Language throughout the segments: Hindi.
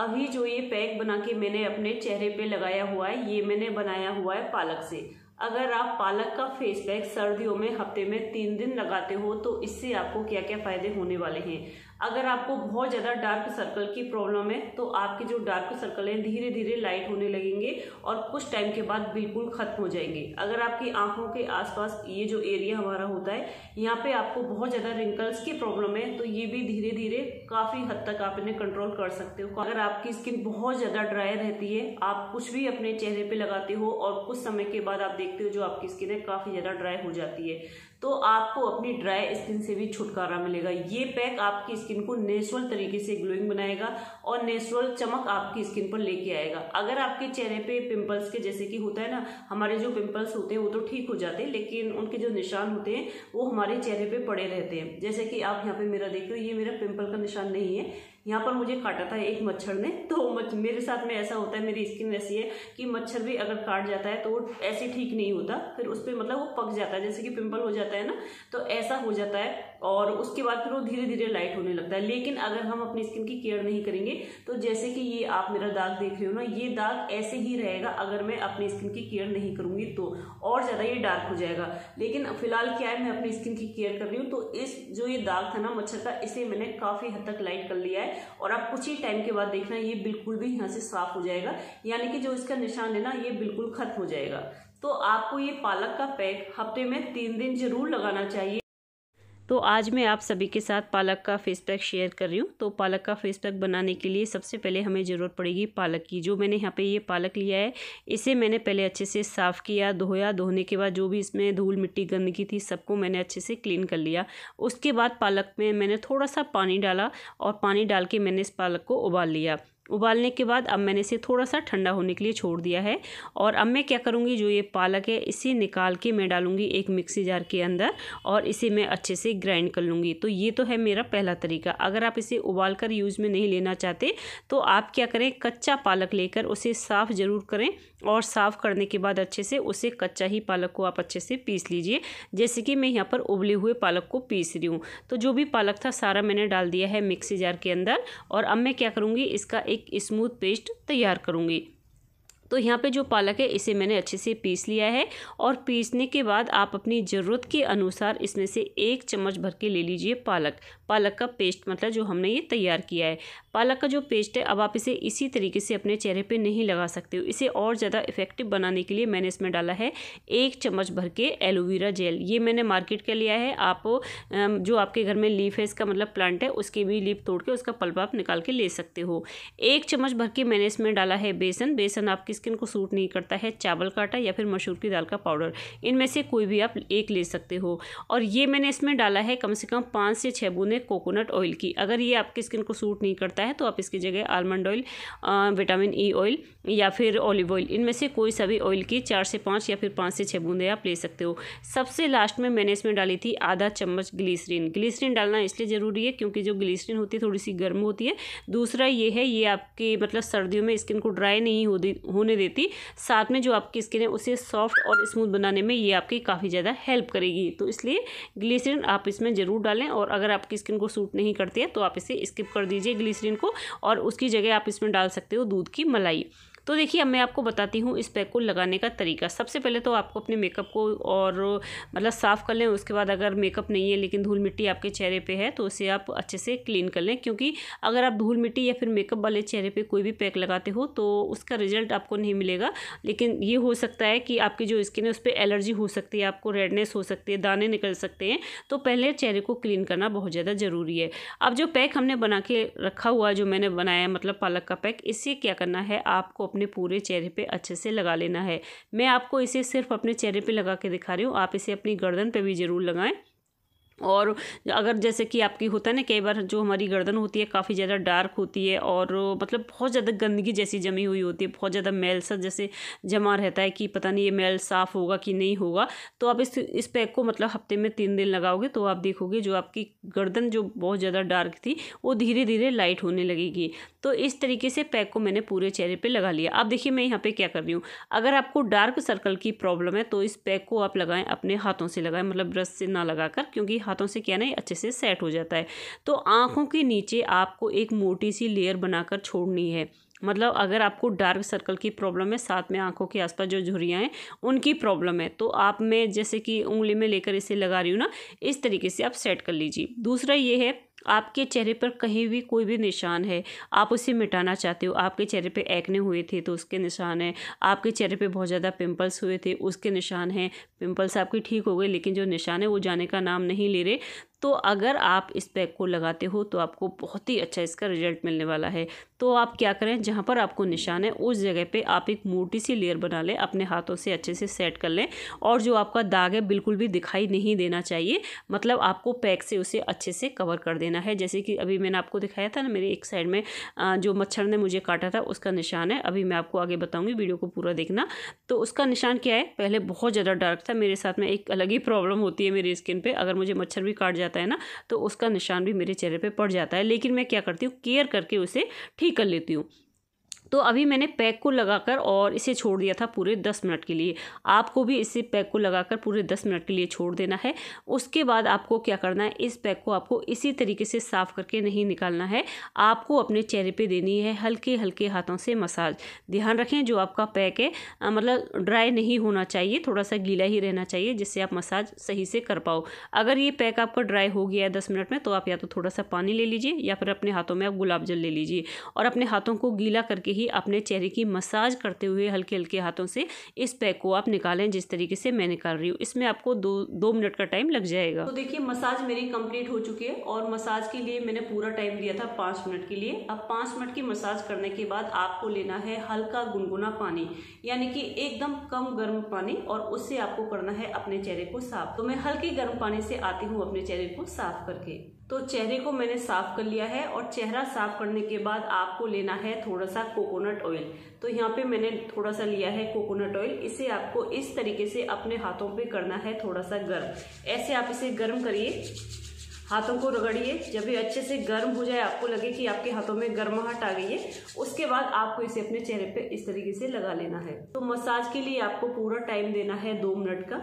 अभी जो ये पैक बना के मैंने अपने चेहरे पे लगाया हुआ है, ये मैंने बनाया हुआ है पालक से। अगर आप पालक का फेस पैक सर्दियों में, हफ़्ते में तीन दिन लगाते हो तो इससे आपको क्या क्या फ़ायदे होने वाले हैं? अगर आपको बहुत ज़्यादा डार्क सर्कल की प्रॉब्लम है तो आपके जो डार्क सर्कल हैं धीरे धीरे लाइट होने लगेंगे और कुछ टाइम के बाद बिल्कुल खत्म हो जाएँगे। अगर आपकी आँखों के आसपास ये जो एरिया हमारा होता है, यहाँ पे आपको बहुत ज़्यादा रिंकल्स की प्रॉब्लम है तो ये भी धीरे धीरे काफ़ी हद तक आप इन्हें कंट्रोल कर सकते हो। अगर आपकी स्किन बहुत ज़्यादा ड्राई रहती है, आप कुछ भी अपने चेहरे पर लगाते हो और कुछ समय के बाद आप देखते हो जो आपकी स्किन है, काफ़ी ज़्यादा ड्राई हो जाती है। तो आपको अपनी ड्राई स्किन से भी छुटकारा मिलेगा। ये पैक आपकी स्किन को नेचुरल तरीके से ग्लोइंग बनाएगा और नेचुरल चमक आपकी स्किन पर लेके आएगा। अगर आपके चेहरे पे पिंपल्स के जैसे कि होता है ना, हमारे जो पिंपल्स होते हैं, वो तो ठीक हो जाते हैं, लेकिन उनके जो निशान होते हैं, वो हमारे चेहरे पे पड़े रहते हैं। जैसे कि आप यहाँ पे मेरा देख ये मेरा पिंपल का निशान नहीं है यहाँ पर मुझे काटा था एक मच्छर ने तो मच, मेरे साथ में ऐसा होता है मेरी स्किन ऐसी है कि मच्छर भी अगर काट जाता है तो वो ऐसे ठीक नहीं होता फिर उस पर मतलब वो पक जाता है जैसे कि पिंपल हो जाता है ना तो ऐसा हो जाता है। और उसके बाद फिर वो धीरे धीरे लाइट होने लगता है। लेकिन अगर हम अपनी स्किन की केयर नहीं करेंगे तो जैसे कि ये आप मेरा दाग देख रहे हो ना, ये दाग ऐसे ही रहेगा अगर मैं अपनी स्किन की केयर नहीं करूँगी तो और ज़्यादा ये डार्क हो जाएगा। लेकिन फ़िलहाल क्या है, मैं अपनी स्किन की केयर कर रही हूँ तो इस जो ये दाग था ना, मच्छर का, इसे मैंने काफ़ी हद तक लाइट कर लिया है। और आप कुछ ही टाइम के बाद देखना, ये बिल्कुल भी यहाँ से साफ़ हो जाएगा। यानी कि जो इसका निशान है ना, ये बिल्कुल खत्म हो जाएगा। तो आपको ये पालक का पैक हफ़्ते में तीन दिन ज़रूर लगाना चाहिए। तो आज मैं आप सभी के साथ पालक का फेस पैक शेयर कर रही हूँ। तो पालक का फेस पैक बनाने के लिए सबसे पहले हमें ज़रूरत पड़ेगी पालक की। जो मैंने यहाँ पे ये पालक लिया है, इसे मैंने पहले अच्छे से साफ़ किया, धोया। धोने के बाद जो भी इसमें धूल मिट्टी गंदगी थी, सबको मैंने अच्छे से क्लीन कर लिया। उसके बाद पालक में मैंने थोड़ा सा पानी डाला और पानी डाल के मैंने इस पालक को उबाल लिया। उबालने के बाद अब मैंने इसे थोड़ा सा ठंडा होने के लिए छोड़ दिया है। और अब मैं क्या करूँगी, जो ये पालक है, इसे निकाल के मैं डालूँगी एक मिक्सी जार के अंदर और इसे मैं अच्छे से ग्राइंड कर लूँगी। तो ये तो है मेरा पहला तरीका। अगर आप इसे उबाल कर यूज़ में नहीं लेना चाहते तो आप क्या करें, कच्चा पालक लेकर उसे साफ़ ज़रूर करें। और साफ़ करने के बाद अच्छे से उसे कच्चा ही पालक को आप अच्छे से पीस लीजिए। जैसे कि मैं यहाँ पर उबले हुए पालक को पीस रही हूँ। तो जो भी पालक था, सारा मैंने डाल दिया है मिक्सी जार के अंदर। और अब मैं क्या करूँगी, इसका एक स्मूथ पेस्ट तैयार करूँगी। तो यहाँ पे जो पालक है, इसे मैंने अच्छे से पीस लिया है और पीसने के बाद आप अपनी ज़रूरत के अनुसार इसमें से एक चम्मच भर के ले लीजिए पालक। पालक का पेस्ट मतलब जो हमने ये तैयार किया है। पालक का जो पेस्ट है, अब आप इसे इसी तरीके से अपने चेहरे पे नहीं लगा सकते हो। इसे और ज़्यादा इफ़ेक्टिव बनाने के लिए मैंने इसमें डाला है एक चम्मच भर के एलोवेरा जेल। ये मैंने मार्केट का लिया है। आप जो आपके घर में लीफ है, इसका मतलब प्लांट है, उसके भी लीफ तोड़ के उसका पल्प आप निकाल के ले सकते हो। एक चम्मच भर के मैंने इसमें डाला है बेसन। बेसन आपकी स्किन को सूट नहीं करता है, चावल का आटा या फिर मसूर की दाल का पाउडर इनमें से कोई भी आप एक ले सकते हो। और ये मैंने इसमें डाला है कम से कम पाँच से छः बूंदे कोकोनट ऑयल की। अगर ये आपकी स्किन को सूट नहीं करता है तो आप इसकी जगह almond oil vitamin E oil या फिर ऑलिव ऑयल इनमें से कोई सा भी ऑयल की चार से पाँच या फिर पाँच से छः बूंदे आप ले सकते हो। सबसे लास्ट में मैंने इसमें डाली थी आधा चम्मच ग्लीसरीन ग्लीसरीन डालना इसलिए ज़रूरी है क्योंकि जो ग्लीसरीन होती है, थोड़ी सी गर्म होती है। दूसरा ये है, ये आपकी मतलब सर्दियों में स्किन को ड्राई नहीं होने देती साथ में जो आपकी स्किन है, उसे सॉफ्ट और स्मूथ बनाने में ये आपकी काफ़ी ज़्यादा हेल्प करेगी। तो इसलिए ग्लीसरीन आप इसमें ज़रूर डालें और अगर आपकी स्किन को सूट नहीं करती है तो आप इसे स्किप कर दीजिए ग्लीसरीन को और उसकी जगह आप इसमें डाल सकते हो दूध की मलाई। तो देखिए, अब मैं आपको बताती हूँ इस पैक को लगाने का तरीका। सबसे पहले तो आपको अपने मेकअप को और मतलब साफ़ कर लें, उसके बाद अगर मेकअप नहीं है लेकिन धूल मिट्टी आपके चेहरे पे है तो उसे आप अच्छे से क्लीन कर लें। क्योंकि अगर आप धूल मिट्टी या फिर मेकअप वाले चेहरे पर कोई भी पैक लगाते हो तो उसका रिज़ल्ट आपको नहीं मिलेगा। लेकिन ये हो सकता है कि आपकी जो स्किन है, उस पर एलर्जी हो सकती है, आपको रेडनेस हो सकती है, दाने निकल सकते हैं तो पहले चेहरे को क्लीन करना बहुत ज़्यादा ज़रूरी है। अब जो पैक हमने बना के रखा हुआ, जो मैंने बनाया मतलब पालक का पैक, इससे क्या करना है, आपको अपने पूरे चेहरे पे अच्छे से लगा लेना है। मैं आपको इसे सिर्फ़ अपने चेहरे पे लगा के दिखा रही हूँ। आप इसे अपनी गर्दन पे भी ज़रूर लगाएँ। और अगर जैसे कि आपकी होता है ना, कई बार जो हमारी गर्दन होती है, काफ़ी ज़्यादा डार्क होती है और मतलब बहुत ज़्यादा गंदगी जैसी जमी हुई होती है, बहुत ज़्यादा मैल सा जैसे जमा रहता है कि पता नहीं ये मैल साफ़ होगा कि नहीं होगा। तो आप इस इस पैक को मतलब हफ़्ते में तीन दिन लगाओगे तो आप देखोगे जो आपकी गर्दन जो बहुत ज़्यादा डार्क थी, वो धीरे धीरे लाइट होने लगेगी। तो इस तरीके से पैक को मैंने पूरे चेहरे पर लगा लिया। अब देखिए मैं यहाँ पर क्या कर रही हूँ, अगर आपको डार्क सर्कल की प्रॉब्लम है तो इस पैक को आप लगाएँ, अपने हाथों से लगाएँ मतलब ब्रश से ना लगाकर, क्योंकि हाथों से क्या ना अच्छे से सेट हो जाता है। तो आँखों के नीचे आपको एक मोटी सी लेयर बनाकर छोड़नी है। मतलब अगर आपको डार्क सर्कल की प्रॉब्लम है, साथ में आँखों के आसपास जो झुरियाँ हैं, उनकी प्रॉब्लम है तो आप मैं जैसे कि उंगली में लेकर इसे लगा रही हूँ ना, इस तरीके से आप सेट कर लीजिए। दूसरा ये है, आपके चेहरे पर कहीं भी कोई भी निशान है, आप उसे मिटाना चाहते हो, आपके चेहरे पे एक्ने हुए थे तो उसके निशान हैं, आपके चेहरे पे बहुत ज़्यादा पिंपल्स हुए थे, उसके निशान हैं पिंपल्स आपके ठीक हो गए, लेकिन जो निशान है वो जाने का नाम नहीं ले रहे तो अगर आप इस पैक को लगाते हो तो आपको बहुत ही अच्छा इसका रिज़ल्ट मिलने वाला है। तो आप क्या करें, जहाँ पर आपको निशान है, उस जगह पे आप एक मोटी सी लेयर बना लें, अपने हाथों से अच्छे से सेट कर लें, और जो आपका दाग है, बिल्कुल भी दिखाई नहीं देना चाहिए। मतलब आपको पैक से उसे अच्छे से कवर कर देना है। जैसे कि अभी मैंने आपको दिखाया था ना, मेरे एक साइड में जो मच्छर ने मुझे काटा था, उसका निशान है। अभी मैं आपको आगे बताऊँगी, वीडियो को पूरा देखना। तो उसका निशान क्या है, पहले बहुत ज़्यादा डार्क था, मेरे साथ में एक अलग ही प्रॉब्लम होती है मेरी स्किन पर अगर मुझे मच्छर भी काट जाता है ना तो उसका निशान भी मेरे चेहरे पर पड़ जाता है। लेकिन मैं क्या करती हूँ केयर करके उसे ठीक कर लेती हूँ। तो अभी मैंने पैक को लगाकर और इसे छोड़ दिया था पूरे दस मिनट के लिए। आपको भी इसे पैक को लगाकर पूरे दस मिनट के लिए छोड़ देना है। उसके बाद आपको क्या करना है, इस पैक को आपको इसी तरीके से साफ़ करके नहीं निकालना है। आपको अपने चेहरे पे देनी है हल्के हल्के हाथों से मसाज। ध्यान रखें, जो आपका पैक है मतलब ड्राई नहीं होना चाहिए थोड़ा सा गीला ही रहना चाहिए, जिससे आप मसाज सही से कर पाओ। अगर ये पैक आपका ड्राई हो गया है दस मिनट में तो आप या तो थोड़ा सा पानी ले लीजिए या फिर अपने हाथों में आप गुलाब जल ले लीजिए। और अपने हाथों को गीला करके ही अपने चेहरे की मसाज करते हुए हल्के हल्के हाथों से इस पैक को आप निकालें, जिस तरीके से मैं निकाल रही हूँ। इसमें आपको दो दो मिनट का टाइम लग जाएगा। तो देखिए, मसाज मेरी कंप्लीट हो चुकी है और मसाज के लिए मैंने पूरा टाइम दिया था पाँच मिनट के लिए। अब पाँच मिनट की मसाज करने के बाद आपको लेना है हल्का गुनगुना पानी, यानी कि एकदम कम गर्म पानी, और उससे आपको करना है अपने चेहरे को साफ़। तो मैं हल्के गर्म पानी से आती हूँ अपने चेहरे को साफ़ करके। तो चेहरे को मैंने साफ़ कर लिया है और चेहरा साफ़ करने के बाद आपको लेना है थोड़ा सा कोकोनट ऑयल तो यहाँ पे मैंने थोड़ा सा लिया है कोकोनट ऑयल इसे आपको इस तरीके से अपने हाथों पे करना है थोड़ा सा गर्म। ऐसे आप इसे गर्म करिए। हाथों को रगड़िए। जब ये अच्छे से गर्म हो जाए, आपको लगे कि आपके हाथों में गर्माहट आ गई है, उसके बाद आपको इसे अपने चेहरे पे इस तरीके से लगा लेना है। तो मसाज के लिए आपको पूरा टाइम देना है दो मिनट का।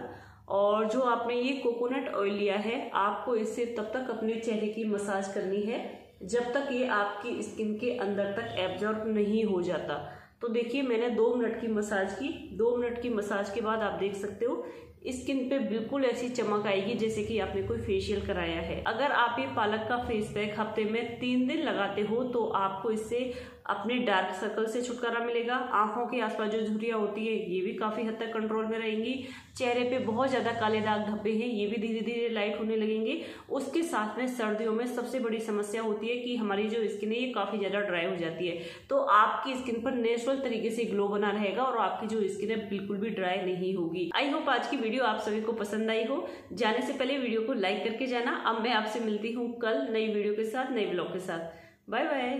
और जो आपने ये कोकोनट ऑयल लिया है, आपको इससे तब तक अपने चेहरे की मसाज करनी है, जब तक ये आपकी स्किन के अंदर तक एब्जॉर्ब नहीं हो जाता। तो देखिए, मैंने दो मिनट की मसाज की। दो मिनट की मसाज के बाद आप देख सकते हो स्किन पे बिल्कुल ऐसी चमक आएगी जैसे कि आपने कोई फेशियल कराया है। अगर आप ये पालक का फेस पैक हफ़्ते में तीन दिन लगाते हो तो आपको इससे अपने डार्क सर्कल से छुटकारा मिलेगा। आँखों के आसपास जो झुरियाँ होती है, ये भी काफ़ी हद तक कंट्रोल में रहेंगी। चेहरे पे बहुत ज़्यादा काले दाग धब्बे हैं, ये भी धीरे धीरे लाइट होने लगेंगे। उसके साथ में सर्दियों में सबसे बड़ी समस्या होती है कि हमारी जो स्किन है, ये काफ़ी ज़्यादा ड्राई हो जाती है। तो आपकी स्किन पर नेचुरल तरीके से ग्लो बना रहेगा और आपकी जो स्किन है, बिल्कुल भी ड्राई नहीं होगी। आई होप आज की वीडियो आप सभी को पसंद आई हो, जाने से पहले वीडियो को लाइक करके जाना। अब मैं आपसे मिलती हूँ कल नई वीडियो के साथ, नए ब्लॉग के साथ। Bye bye